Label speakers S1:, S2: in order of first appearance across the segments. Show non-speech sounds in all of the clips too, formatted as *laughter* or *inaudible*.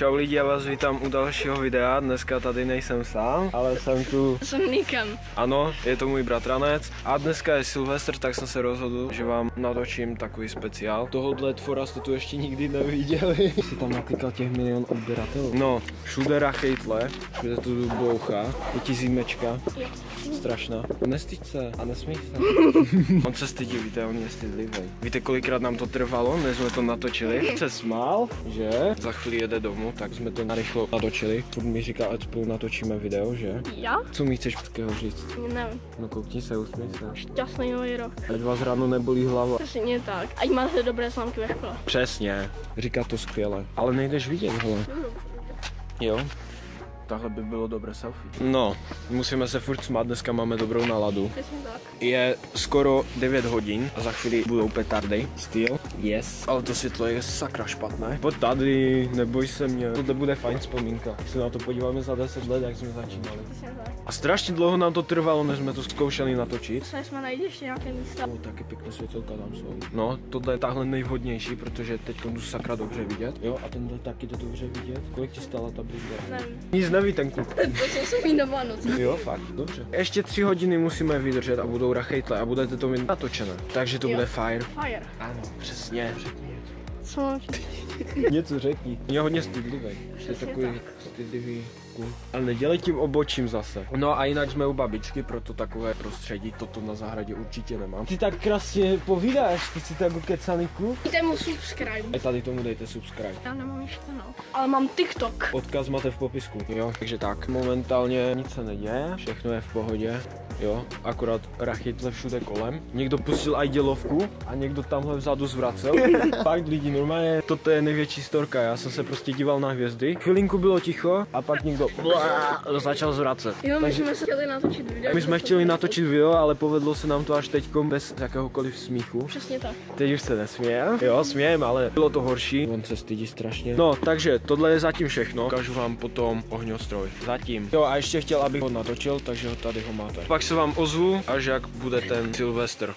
S1: Čau lidi, já vás vítám u dalšího videa. Dneska tady nejsem sám, ale jsem tu.
S2: Jsem Nikem.
S1: Ano, je to můj bratranec. A dneska je Silvestr, tak jsem se rozhodl, že vám natočím takový speciál. Tohohle tvora jste tu ještě nikdy neviděli. *laughs* Si tam natýkal těch milion odběratelů. No, všude rachejtle, všude tu boucha, je ti zimečka. Strašná. Nestyď se a nesmí se. *laughs* on se stydí, víte, on je stydlivý. Víte, kolikrát nám to trvalo, než jsme to natočili? Se smál, že? Za chvíli jede domů, tak jsme to narychlo natočili. Furt mi říká, ať spolu natočíme video, že?
S2: Já?
S1: Co mi chceš takového říct?
S2: Nevím.
S1: No koukni se, usměj se.
S2: Šťastný nový rok.
S1: Ať vás ráno nebolí hlava.
S2: Přesně tak. Ať máte dobré známky ve škole.
S1: Přesně, říká to skvěle. Ale nejdeš vidět, hele. Jo? Tahle by bylo dobré selfie. No, musíme se furt smát, dneska máme dobrou náladu. Je skoro 9 hodin a za chvíli budou petardy. Styl. Yes. Ale to světlo je sakra špatné. Pojď tady, neboj se mě. To bude fajn vzpomínka. Se na to podíváme za 10 let, jak jsme začínali. A strašně dlouho nám to trvalo, než jsme to zkoušeli natočit.
S2: Jsme jsme najít ještě nějaké místa.
S1: No, taky pěkné světelka tam jsou. No, tohle je tahle nejvhodnější, protože teď jdu sakra dobře vidět. Jo, a tenhle taky jde dobře vidět. Kolik ti stála ta brýle?
S2: Nevím.
S1: Nic neví ten kluk.
S2: To jsou na Vánoce.
S1: Jo, fakt, dobře. Ještě tři hodiny musíme vydržet a budou rachejtle a budete to mít natočené. Takže to
S2: Jo.
S1: bude fire.
S2: Fire.
S1: Ano, přesně.
S2: Co
S1: Něco řekni. Je hodně stydlivý.
S2: Přesně
S1: takový
S2: tak.
S1: stydlivý kluk. Ale nedělej tím obočím zase. No a jinak jsme u babičky, proto takové prostředí toto na zahradě určitě nemám. Ty tak krásně povídáš, ty jsi tak ukecaný kluk.
S2: Dejte mu subscribe.
S1: A tady tomu dejte subscribe.
S2: Já nemám ještě no. Ale mám TikTok.
S1: Odkaz máte v popisku. Jo, takže tak. Momentálně nic se neděje, všechno je v pohodě. Jo, akorát rachytle všude kolem. Někdo pustil aj dělovku a někdo tamhle vzadu zvracel. *laughs* Fakt lidi, normálně toto je největší storka. Já jsem se prostě díval na hvězdy. Chvilinku bylo ticho a pak někdo začal zvracet.
S2: Jo, my
S1: Takže
S2: jsme chtěli natočit video.
S1: my jsme chtěli natočit video, ale povedlo se nám to až teďkom bez jakéhokoliv smíchu.
S2: Přesně tak.
S1: Teď už se nesmějem. Jo, smějem, ale bylo to horší. On se stydí strašně. No, takže tohle je zatím všechno. Ukážu vám potom ohňostroj. Zatím. Jo, a ještě chtěl, abych ho natočil, takže ho tady ho máte. Pak se vám ozvu, až jak bude ten Silvestr.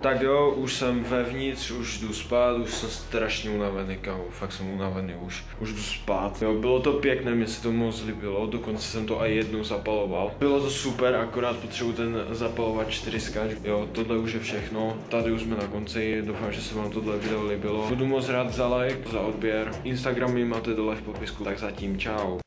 S1: Tak jo, už jsem vevnitř, už jdu spát, už jsem strašně unavený, kámo, fakt jsem unavený už, už jdu spát. Jo, bylo to pěkné, mě se to moc líbilo, dokonce jsem to i jednou zapaloval. Bylo to super, akorát potřebuji ten zapalovat 4 jo, tohle už je všechno, tady už jsme na konci, doufám, že se vám tohle video líbilo. Budu moc rád za like, za odběr, Instagram mi máte dole v popisku, tak zatím čau.